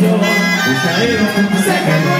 violão O caíram,